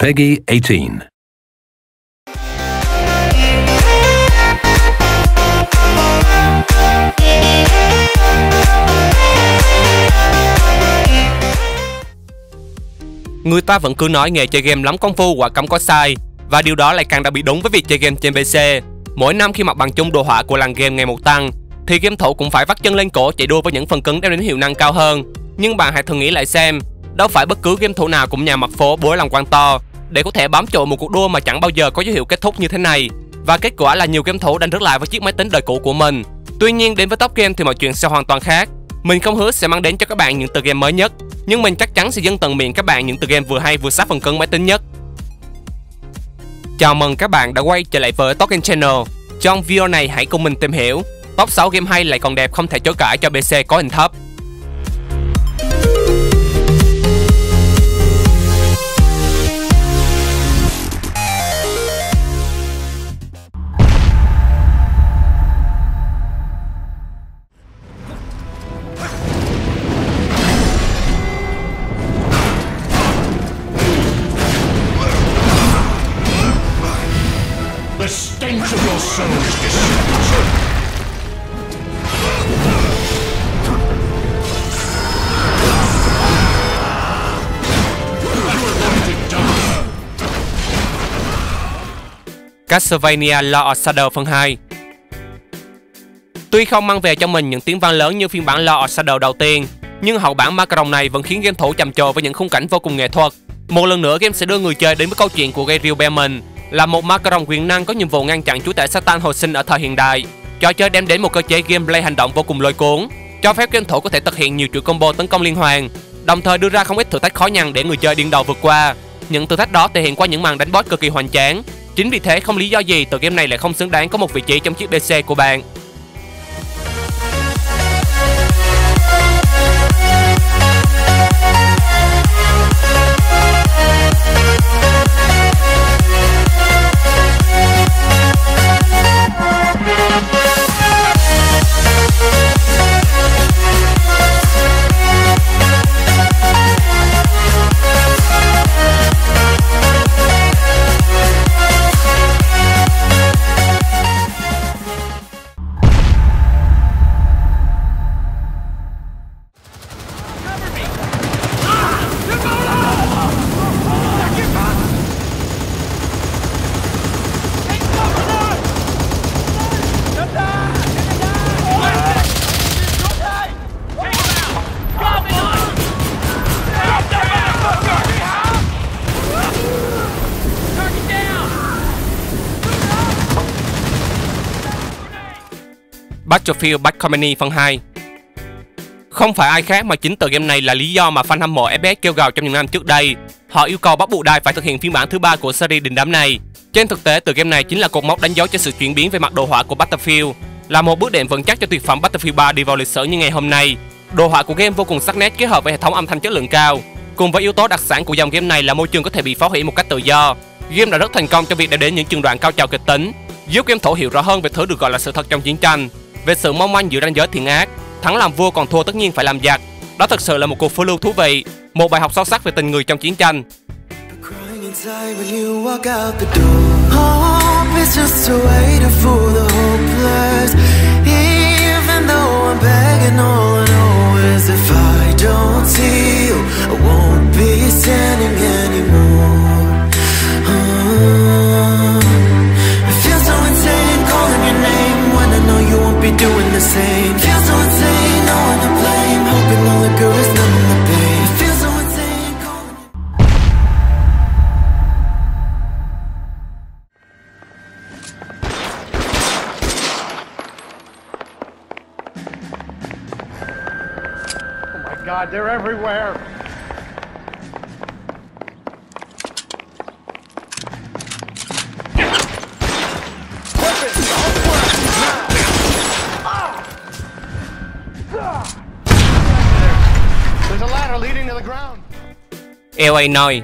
Peggy 18. Người ta vẫn cứ nói nghề chơi game lắm công phu quả cấm có sai và điều đó lại càng đã bị đúng với việc chơi game trên PC. Mỗi năm khi mặt bằng chung đồ họa của làng game ngày một tăng thì game thủ cũng phải vắt chân lên cổ chạy đua với những phần cứng đem đến hiệu năng cao hơn. Nhưng bạn hãy thử nghĩ lại xem, đâu phải bất cứ game thủ nào cũng nhà mặt phố bối lòng quan to để có thể bám trụ một cuộc đua mà chẳng bao giờ có dấu hiệu kết thúc như thế này. Và kết quả là nhiều game thủ đang rớt lại với chiếc máy tính đời cũ của mình. Tuy nhiên đến với Top Game thì mọi chuyện sẽ hoàn toàn khác. Mình không hứa sẽ mang đến cho các bạn những tựa game mới nhất, nhưng mình chắc chắn sẽ dâng tận miệng các bạn những tựa game vừa hay vừa sát phần cứng máy tính nhất. Chào mừng các bạn đã quay trở lại với Talking Channel. Trong video này hãy cùng mình tìm hiểu top 6 game hay lại còn đẹp không thể chối cãi cho PC có hình thấp. Castlevania Lord of Shadow phần 2 Tuy không mang về cho mình những tiếng vang lớn như phiên bản Lord of Shadow đầu tiên, nhưng hậu bản Macaron này vẫn khiến game thủ trầm trồ với những khung cảnh vô cùng nghệ thuật. Một lần nữa game sẽ đưa người chơi đến với câu chuyện của Gabriel Berman, là một Macaron quyền năng có nhiệm vụ ngăn chặn chủ tể Satan hồi sinh ở thời hiện đại. Trò chơi đem đến một cơ chế gameplay hành động vô cùng lôi cuốn, cho phép game thủ có thể thực hiện nhiều chuỗi combo tấn công liên hoàn, đồng thời đưa ra không ít thử thách khó nhằn để người chơi điên đầu vượt qua. Những thử thách đó thể hiện qua những màn đánh boss cực kỳ hoành tráng. Chính vì thế, không lý do gì tựa game này lại không xứng đáng có một vị trí trong chiếc PC của bạn. Battlefield Bad Company phần 2 Không phải ai khác mà chính tựa game này là lý do mà fan hâm mộ FPS kêu gào trong những năm trước đây. Họ yêu cầu bắt buộc đài phải thực hiện phiên bản thứ ba của series đình đám này. Trên thực tế, tựa game này chính là cột mốc đánh dấu cho sự chuyển biến về mặt đồ họa của Battlefield, là một bước đệm vững chắc cho tuyệt phẩm Battlefield 3 đi vào lịch sử như ngày hôm nay. Đồ họa của game vô cùng sắc nét kết hợp với hệ thống âm thanh chất lượng cao, cùng với yếu tố đặc sản của dòng game này là môi trường có thể bị phá hủy một cách tự do. Game đã rất thành công trong việc đem đến những trường đoạn cao trào kịch tính, giúp game thủ hiểu rõ hơn về thứ được gọi là sự thật trong chiến tranh, về sự mong manh giữa ranh giới thiện ác. Thắng làm vua còn thua tất nhiên phải làm giặc. Đó thực sự là một cuộc phiêu lưu thú vị, một bài học sâu sắc về tình người trong chiến tranh. Hope is just a way to fool the god, they're everywhere. There's a ladder leading to the ground. LA nói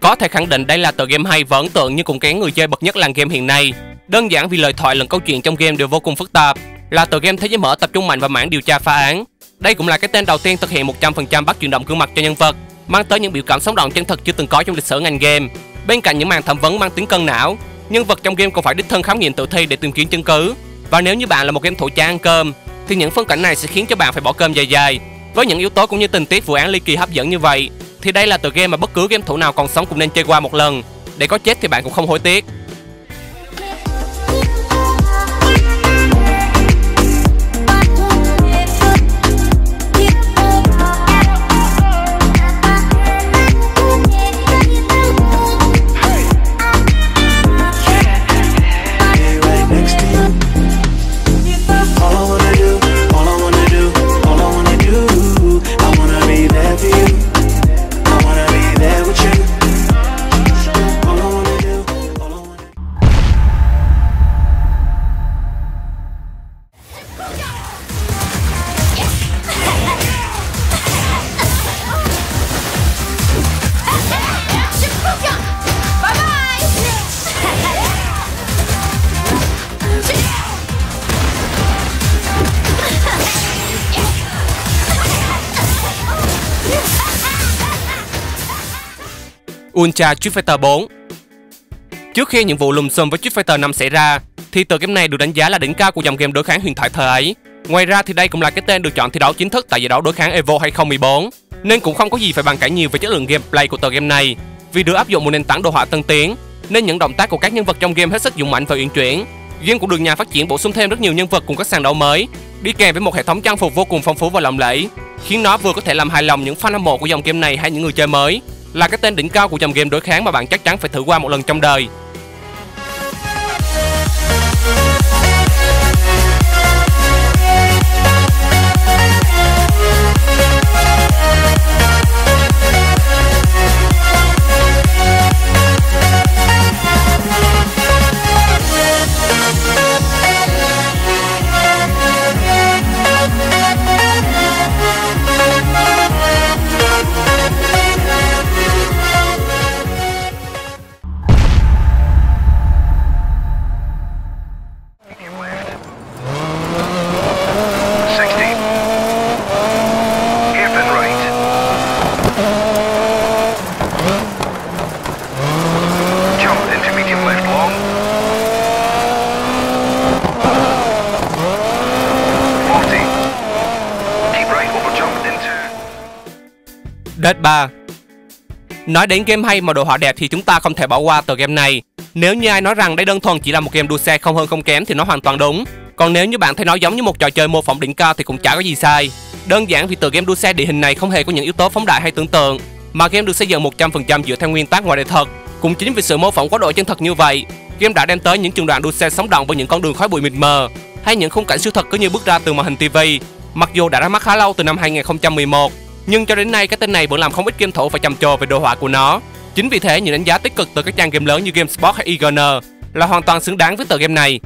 Có thể khẳng định đây là tựa game hay và ấn tượng nhưng cũng kén người chơi bậc nhất làng game hiện nay. Đơn giản vì lời thoại lẫn câu chuyện trong game đều vô cùng phức tạp. Là tựa game thế giới mở tập trung mạnh vào mảng điều tra phá án. Đây cũng là cái tên đầu tiên thực hiện 100% bắt chuyển động gương mặt cho nhân vật. mang tới những biểu cảm sống động chân thật chưa từng có trong lịch sử ngành game. Bên cạnh những màn thẩm vấn mang tính cân não, nhân vật trong game còn phải đích thân khám nghiệm tử thi để tìm kiếm chứng cứ. Và nếu như bạn là một game thủ trang ăn cơm, thì những phân cảnh này sẽ khiến cho bạn phải bỏ cơm dài dài. Với những yếu tố cũng như tình tiết vụ án ly kỳ hấp dẫn như vậy, thì đây là tựa game mà bất cứ game thủ nào còn sống cũng nên chơi qua một lần. Để có chết thì bạn cũng không hối tiếc. Ultra Street Fighter 4 Trước khi những vụ lùm xùm với Street Fighter 5 xảy ra, thì tựa game này được đánh giá là đỉnh cao của dòng game đối kháng huyền thoại thời ấy. Ngoài ra thì đây cũng là cái tên được chọn thi đấu chính thức tại giải đấu đối kháng Evo 2014, nên cũng không có gì phải bàn cãi nhiều về chất lượng gameplay của tựa game này. Vì được áp dụng một nền tảng đồ họa tân tiến, nên những động tác của các nhân vật trong game hết sức dũng mãnh và uyển chuyển. Game cũng được nhà phát triển bổ sung thêm rất nhiều nhân vật cùng các sàn đấu mới, đi kèm với một hệ thống trang phục vô cùng phong phú và lộng lẫy, khiến nó vừa có thể làm hài lòng những fan hâm mộ của dòng game này hay những người chơi mới, là cái tên đỉnh cao của dòng game đối kháng mà bạn chắc chắn phải thử qua một lần trong đời. Dead 3 Nói đến game hay mà đồ họa đẹp thì chúng ta không thể bỏ qua tựa game này. Nếu như ai nói rằng đây đơn thuần chỉ là một game đua xe không hơn không kém thì nó hoàn toàn đúng. Còn nếu như bạn thấy nó giống như một trò chơi mô phỏng đỉnh cao thì cũng chả có gì sai. Đơn giản vì tựa game đua xe địa hình này không hề có những yếu tố phóng đại hay tưởng tượng, mà game được xây dựng 100% dựa theo nguyên tắc ngoài đời thật. Cũng chính vì sự mô phỏng quá độ chân thật như vậy, game đã đem tới những trường đoạn đua xe sống động với những con đường khói bụi mịt mờ, hay những khung cảnh siêu thật cứ như bước ra từ màn hình TV. Mặc dù đã ra mắt khá lâu từ năm 2011, nhưng cho đến nay, cái tên này vẫn làm không ít game thủ phải trầm trồ về đồ họa của nó. Chính vì thế, những đánh giá tích cực từ các trang game lớn như GameSpot hay IGN là hoàn toàn xứng đáng với tựa game này.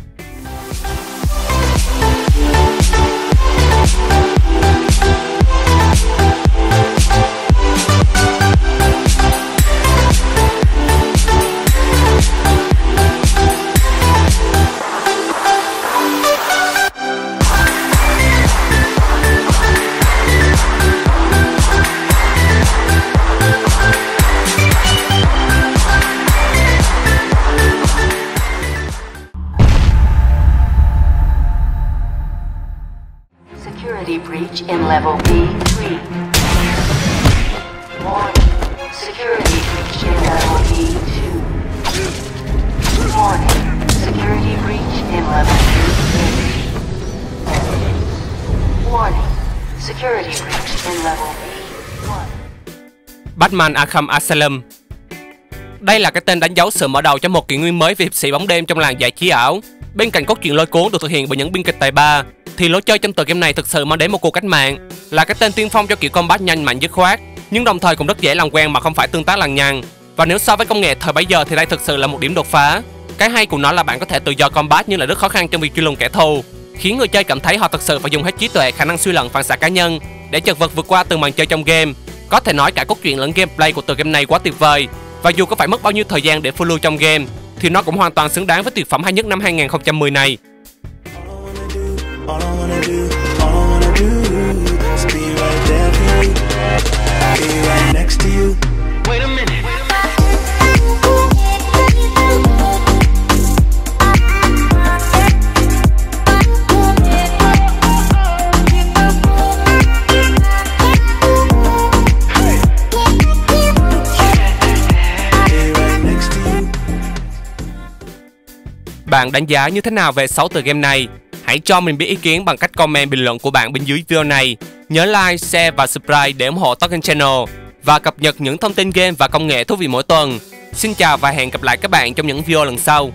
Warning. Security breach in level B3. Warning. Security breach in level B1. Batman Arkham Asylum Đây là cái tên đánh dấu sự mở đầu cho một kỷ nguyên mới về hiệp sĩ bóng đêm trong làng giải trí ảo. Bên cạnh cốt truyện lôi cuốn được thực hiện bởi những biên kịch tài ba, thì lối chơi trong tựa game này thực sự mang đến một cuộc cách mạng, là cái tên tiên phong cho kiểu combat nhanh mạnh dứt khoát, nhưng đồng thời cũng rất dễ làm quen mà không phải tương tác lằng nhằng. Và nếu so với công nghệ thời bấy giờ thì đây thực sự là một điểm đột phá. Cái hay của nó là bạn có thể tự do combat nhưng lại rất khó khăn trong việc truy lùng kẻ thù, khiến người chơi cảm thấy họ thực sự phải dùng hết trí tuệ, khả năng suy luận, phản xạ cá nhân để chật vật vượt qua từng màn chơi trong game. Có thể nói cả cốt truyện lẫn gameplay của tựa game này quá tuyệt vời. Và dù có phải mất bao nhiêu thời gian để phiêu lưu trong game, thì nó cũng hoàn toàn xứng đáng với tuyệt phẩm hay nhất năm 2010 này. next to you Bạn đánh giá như thế nào về 6 tựa game này? Hãy cho mình biết ý kiến bằng cách comment bình luận của bạn bên dưới video này. Nhớ like, share và subscribe để ủng hộ token Channel và cập nhật những thông tin game và công nghệ thú vị mỗi tuần. Xin chào và hẹn gặp lại các bạn trong những video lần sau.